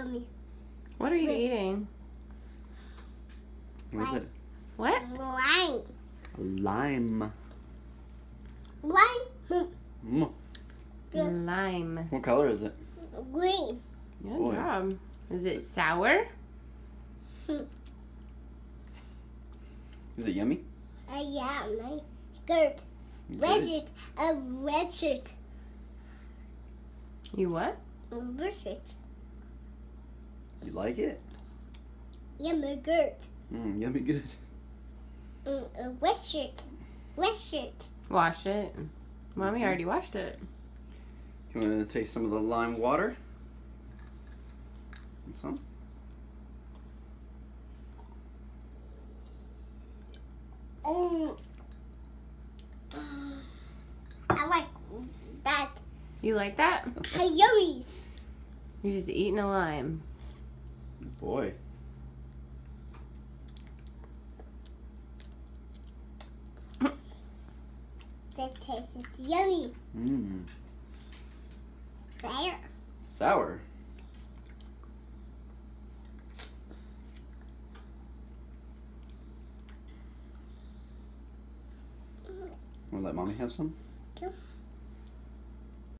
yummy. What are you Wait. eating? What is it? What? Lime. Lime. Lime. Mm. Lime. What color is it? Green. Good Boy. job. Is it sour? Is it yummy? Uh, yeah, my skirt. Red Good. shirt. A red shirt. You what? A red shirt. You like it? Yummy good. Mm, yummy good. Mm, a red shirt. Red shirt. Wash it. Mommy already washed it. Do you want to taste some of the lime water? Some? Mm. I like that. You like that? How yummy. You're just eating a lime. Boy. This tastes yummy. Mmm. There. Sour. Want to let mommy have some? Come.